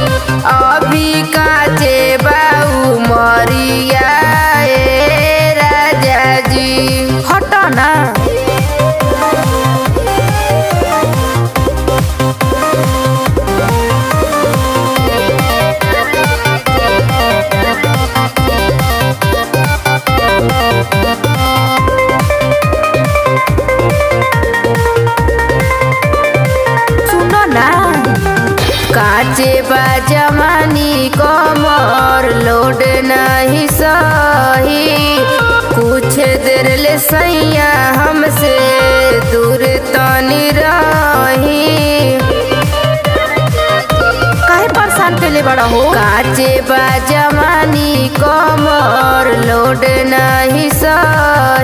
अभी जमानी कमर लोड नहीं सही। कुछ देर ले सैया हमसे दूर तनी रही काहे परेशान कैले बड़ा हो? काचे बा जमानी कमर लोड नहीं सही।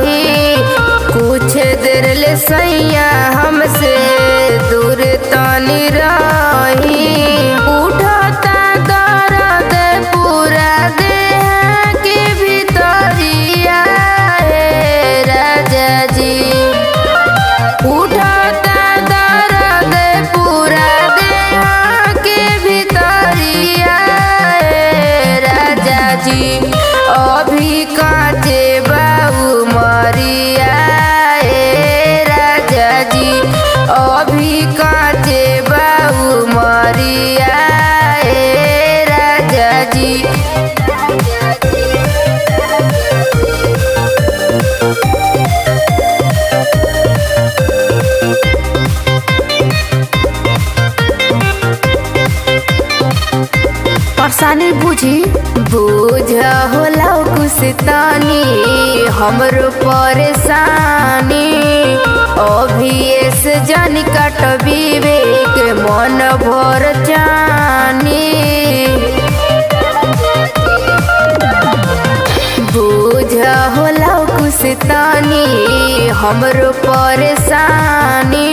परेशानी बुझी बुझ होला कुसतानी हमरो परेशानी। अभियस जन कट विवेक मन भर जानी। बुझ होला कुसतानी हमरो परेशानी।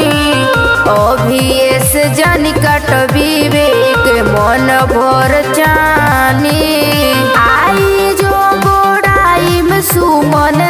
अभियस जानी कट विवेक मन भर जानी आई जो गोड़ाई में सुमन